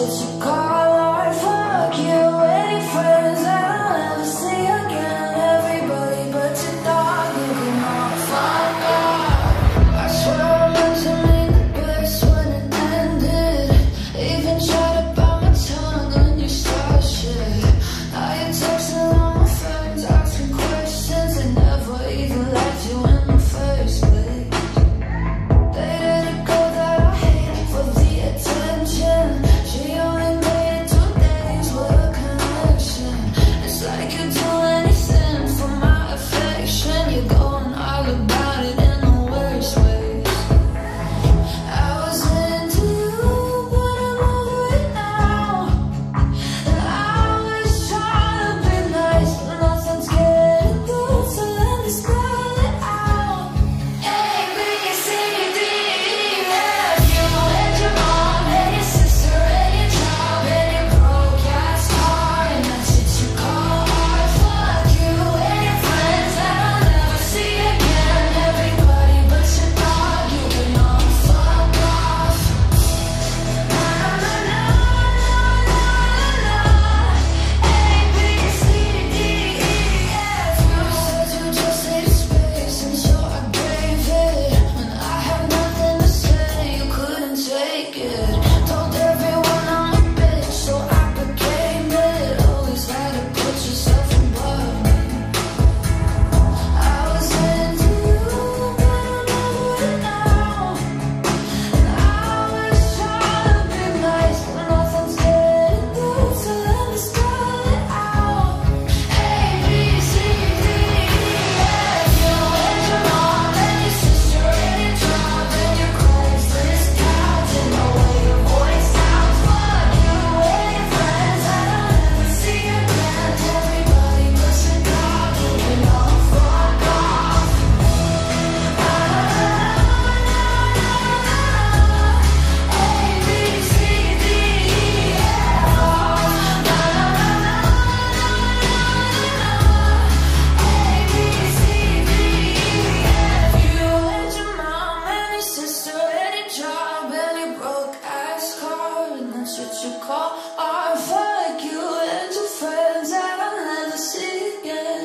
since you called.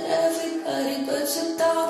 Everybody but you dog.